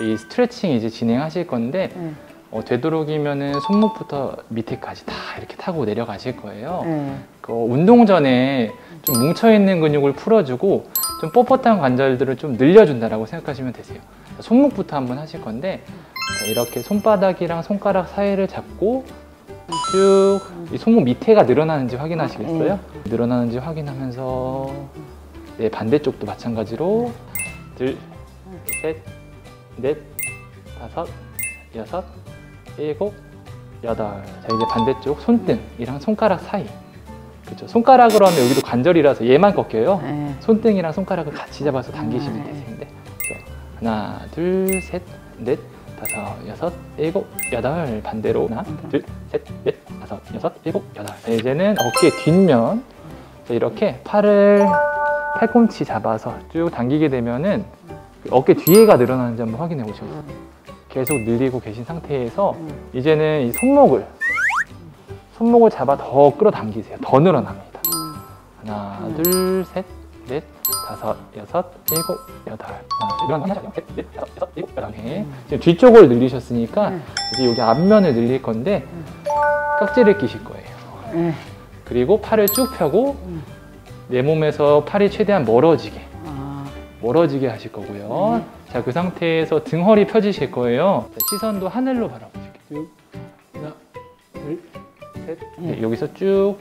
이 스트레칭 이제 진행하실 건데 네. 어, 되도록이면은 손목부터 밑에까지 다 이렇게 타고 내려가실 거예요. 네. 그 운동 전에 좀 뭉쳐 있는 근육을 풀어주고 좀 뻣뻣한 관절들을 좀 늘려준다라고 생각하시면 되세요. 손목부터 한번 하실 건데 자, 이렇게 손바닥이랑 손가락 사이를 잡고 쭉 이 손목 밑에가 늘어나는지 확인하시겠어요? 늘어나는지 확인하면서 네 반대쪽도 마찬가지로 둘, 셋, 넷, 다섯, 여섯, 일곱, 여덟. 자 이제 반대쪽 손등이랑 손가락 사이. 그렇죠. 손가락으로 하면 여기도 관절이라서 얘만 꺾여요. 네. 손등이랑 손가락을 같이 잡아서 당기시면 네. 되는데 하나 둘 셋 넷 다섯 여섯 일곱 여덟 반대로 하나 둘 셋 넷 다섯 여섯 일곱 여덟 자, 이제는 어깨 뒷면 자, 이렇게 팔을 팔꿈치 잡아서 쭉 당기게 되면은 그 어깨 뒤에가 늘어나는지 한번 확인해 보시면 계속 늘리고 계신 상태에서 음. 이제는 이 손목을 손목을 잡아 더 끌어당기세요 더 늘어납니다 하나, 음. 둘, 셋, 넷, 다섯, 여섯, 일곱, 여덟. 하나, 이런 하나, 여덟. 개. 지금 뒤쪽을 늘리셨으니까 음. 이제 여기 앞면을 늘릴 건데 깍지를 끼실 거예요. 네. 그리고 팔을 쭉 펴고 음. 내 몸에서 팔이 최대한 멀어지게 아, 멀어지게 하실 거고요. 네. 자, 그 상태에서 등허리 펴지실 거예요. 자, 시선도 하늘로 바라보실게요. 쭉. 하나, 둘, 셋. 네, 여기서 쭉.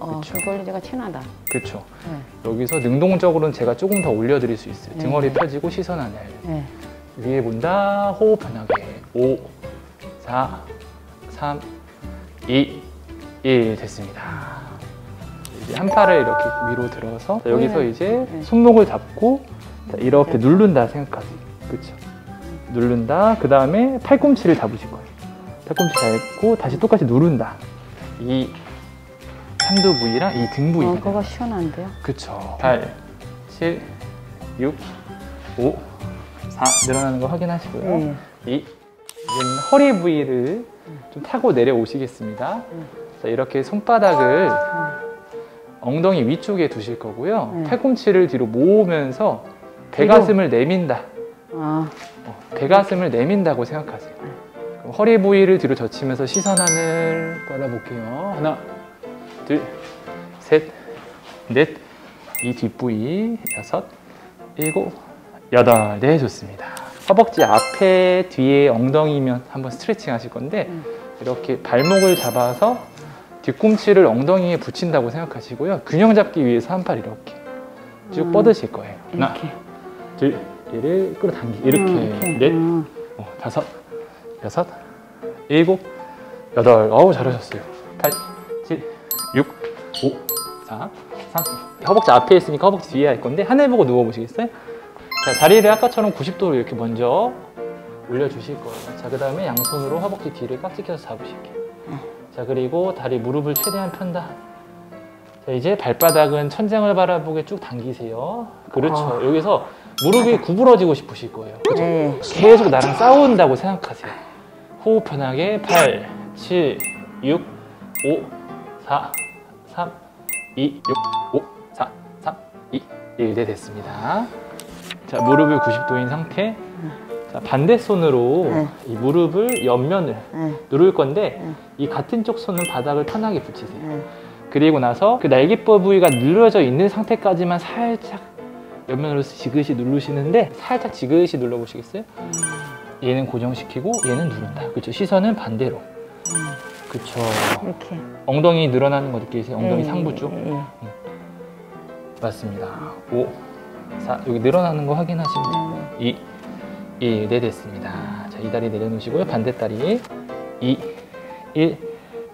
어, 그쵸. 등걸리가 친하다. 그렇죠. 네. 여기서 능동적으로는 제가 조금 더 올려드릴 수 있어요. 네. 등허리 펴지고 시선 하늘. 네. 위에 본다. 호흡 편하게. 5, 4, 3, 2, 1 됐습니다. 이제 한 팔을 이렇게 위로 들어서 자, 여기서 네. 이제 네. 손목을 잡고 자, 이렇게 누른다 생각하세요. 그렇죠. 누른다. 그 다음에 팔꿈치를 잡으실 거예요. 팔꿈치 잡고 다시 똑같이 누른다. 이 삼두 부위랑 이 등 부위가 어, 그거 시원한데요? 그쵸. 8, 7, 6, 5, 4 늘어나는 거 확인하시고요. 네. 2, 이제는 허리 부위를 좀 타고 내려오시겠습니다. 음. 자, 이렇게 손바닥을 엉덩이 위쪽에 두실 거고요. 음. 팔꿈치를 뒤로 모으면서 배가슴을 내민다. 아, 어, 배가슴을 내민다고 생각하세요. 그럼 허리 부위를 뒤로 젖히면서 시선 하늘 바라볼게요. 하나, 둘, 셋, 넷, 이 뒷부위, 여섯, 일곱, 여덟. 네, 좋습니다. 허벅지 앞에, 뒤에 엉덩이면 한번 스트레칭 하실 건데, 음. 이렇게 발목을 잡아서 뒤꿈치를 엉덩이에 붙인다고 생각하시고요. 균형 잡기 위해서 한 팔 이렇게 쭉 음. 뻗으실 거예요. 하나, 이렇게. 둘, 얘를 끌어당기. 이렇게. 음, 넷, 음. 어, 다섯, 여섯, 일곱, 여덟. 어우, 잘하셨어요. 8, 7, 6, 5, 4, 3. 허벅지 앞에 있으니까 허벅지 뒤에 할 건데, 하늘 보고 누워보시겠어요? 자, 다리를 아까처럼 90도로 이렇게 먼저 올려주실 거예요. 자, 그 다음에 양손으로 허벅지 뒤를 깍지 껴서 잡으실게요. 자, 그리고 다리 무릎을 최대한 편다. 자, 이제 발바닥은 천장을 바라보게 쭉 당기세요. 그렇죠. 아. 여기서 무릎이 구부러지고 싶으실 거예요. 그렇죠? 네. 계속 나랑 싸운다고 생각하세요. 호흡 편하게 8, 7, 6, 5, 4, 3, 2, 6, 5, 4, 3, 2, 1. 네, 됐습니다. 자, 무릎을 90도인 상태. 자, 반대 손으로 네. 이 무릎을 옆면을 네. 누를 건데 네. 이 같은 쪽 손은 바닥을 편하게 붙이세요. 네. 그리고 나서 그 날개뼈 부위가 늘어져 있는 상태까지만 살짝 옆면으로 지그시 누르시는데 살짝 지그시 눌러보시겠어요? 얘는 고정시키고 얘는 누른다. 그렇죠. 시선은 반대로. 그렇죠. 이렇게. 엉덩이 늘어나는 거 느끼세요? 엉덩이 예, 상부 쪽. 예, 예. 맞습니다. 5, 4 여기 늘어나는 거 확인하시면 네. 2, 1, 네 됐습니다. 자, 이 다리 내려놓으시고요. 반대 다리 2, 1,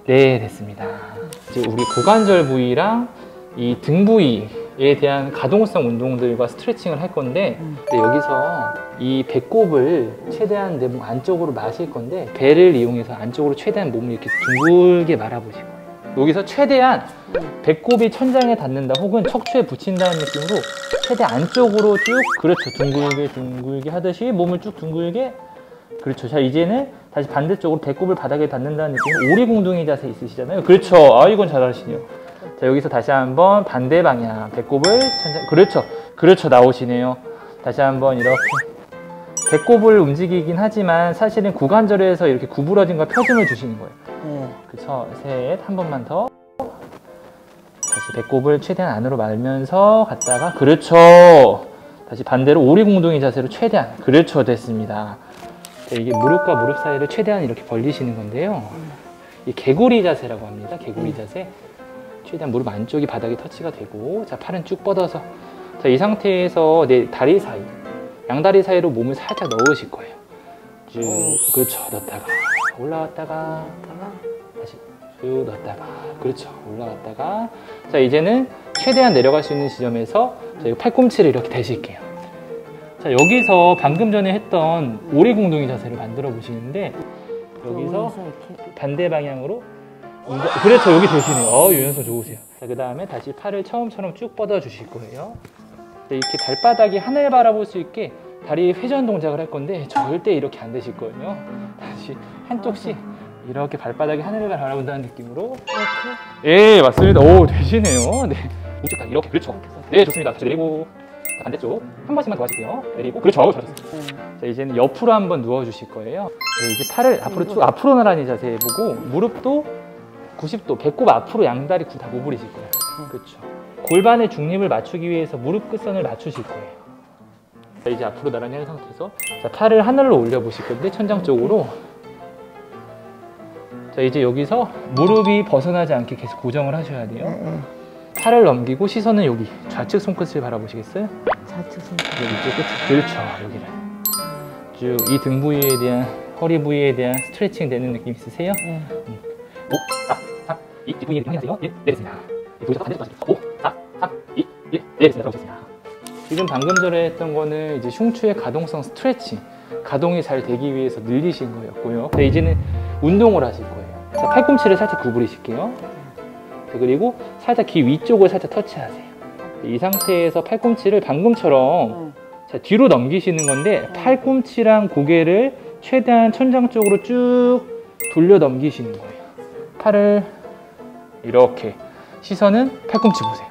네 됐습니다. 이제 우리 고관절 부위랑 이 등 부위에 대한 가동성 운동들과 스트레칭을 할 건데 음. 네, 여기서 이 배꼽을 최대한 내 몸 안쪽으로 마실 건데 배를 이용해서 안쪽으로 최대한 몸을 이렇게 둥글게 거예요. 여기서 최대한 배꼽이 천장에 닿는다 혹은 척추에 붙인다는 느낌으로 최대 안쪽으로 쭉 그렇죠. 둥글게 둥글게 하듯이 몸을 쭉 둥글게 그렇죠. 자 이제는 다시 반대쪽으로 배꼽을 바닥에 닿는다는 느낌으로 오리공둥이 자세 있으시잖아요. 그렇죠. 아 이건 잘하시네요. 자 여기서 다시 한번 반대 방향 배꼽을 천장 그렇죠. 그렇죠. 나오시네요. 다시 한번 이렇게 배꼽을 움직이긴 하지만 사실은 고관절에서 이렇게 구부러진 걸 표준을 주시는 거예요. 네. 그쵸. 셋. 한 번만 더. 다시 배꼽을 최대한 안으로 말면서 갔다가 그렇죠. 다시 반대로 오리 공둥이 자세로 최대한 그렇죠. 됐습니다. 자, 이게 무릎과 무릎 사이를 최대한 이렇게 벌리시는 건데요. 이 개구리 자세라고 합니다. 개구리 자세. 최대한 무릎 안쪽이 바닥에 터치가 되고 자 팔은 쭉 뻗어서 자 이 상태에서 내 다리 사이 양다리 사이로 몸을 살짝 넣으실 거예요. 쭉 그렇죠. 넣었다가 올라왔다가 쭉 넣었다가 그렇죠. 올라갔다가. 자 이제는 최대한 내려갈 수 있는 지점에서 자, 이 팔꿈치를 이렇게 대실게요. 자 여기서 방금 전에 했던 오리공둥이 자세를 만들어 보시는데 여기서. 반대 방향으로 그렇죠. 여기 되시네요. 어 유연성 좋으세요. 자그 다음에 다시 팔을 처음처럼 쭉 뻗어 주실 거예요. 자, 이렇게 발바닥이 하늘 바라볼 수 있게 다리 회전 동작을 할 건데 절대 이렇게 안 되실 거예요. 다시 한쪽씩 이렇게 발바닥이 하늘을 바라본다는 느낌으로. 예 맞습니다. 오 되시네요. 네. 우측 다리 이렇게 그렇죠. 네 좋습니다. 다시 내리고. 자, 반대쪽. 한 번씩만 더 하실게요. 내리고. 그렇죠. 네. 자 이제는 옆으로 한번 누워 주실 거예요. 네, 이제 팔을 앞으로 쭉 앞으로 나란히 자세 해보고 무릎도 90도 배꼽 앞으로 양다리 구- 다 구부리실 거예요. 그렇죠. 골반의 중립을 맞추기 위해서 무릎 끝선을 맞추실 거예요. 자 이제 앞으로 나란히 한 상태에서 자 팔을 하늘로 올려 보실 건데 천장 쪽으로 자 이제 여기서 무릎이 벗어나지 않게 계속 고정을 하셔야 돼요. 네. 팔을 넘기고 시선은 여기 좌측 손끝을 바라보시겠어요? 좌측 손. 여기 이쪽 끝 그렇죠 여기를 쭉 이 등 부위에 대한 허리 부위에 대한 스트레칭 되는 느낌 있으세요? 네. 5, 4, 3, 2, 뒷부위에 확인하세요 1, 내렸습니다 이 보이셔서 반대쪽 가시죠 5, 4, 3, 2, 1, 내렸습니다 좋습니다 지금 방금 전에 했던 거는 이제 흉추의 가동성 스트레칭 가동이 잘 되기 위해서 늘리신 거였고요 근데 이제는 운동을 하실 거예요 자, 팔꿈치를 살짝 구부리실게요 자, 그리고 살짝 귀 위쪽을 살짝 터치하세요 이 상태에서 팔꿈치를 방금처럼 네. 자, 뒤로 넘기시는 건데 팔꿈치랑 고개를 최대한 천장 쪽으로 쭉 돌려 넘기시는 거예요. 팔을 이렇게 시선은 팔꿈치 보세요.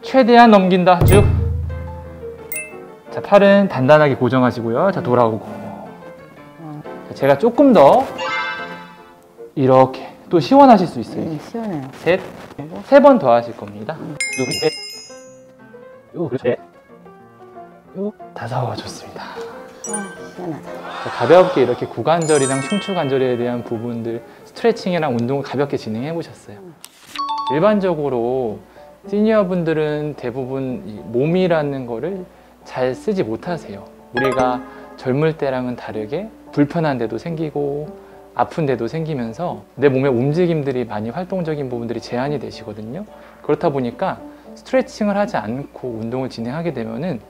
최대한 넘긴다 쭉. 자, 팔은 단단하게 고정하시고요. 자, 돌아오고. 자, 제가 조금 더 이렇게 또 시원하실 수 있어요. 네, 시원해요. 셋, 세 번 더 하실 겁니다. 요, 셋, 요, 셋, 요, 다섯, 좋습니다. 아, 시원하다. 자, 가볍게 이렇게 구관절이랑 흉추 관절에 대한 부분들 스트레칭이랑 운동을 가볍게 진행해 보셨어요. 일반적으로 시니어 분들은 대부분 이 몸이라는 거를 잘 쓰지 못하세요. 우리가 젊을 때랑은 다르게 불편한 데도 생기고 아픈 데도 생기면서 내 몸의 움직임들이 많이 활동적인 부분들이 제한이 되시거든요. 그렇다 보니까 스트레칭을 하지 않고 운동을 진행하게 되면은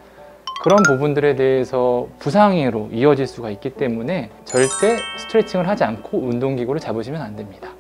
그런 부분들에 대해서 부상으로 이어질 수가 있기 때문에 절대 스트레칭을 하지 않고 운동기구를 잡으시면 안 됩니다.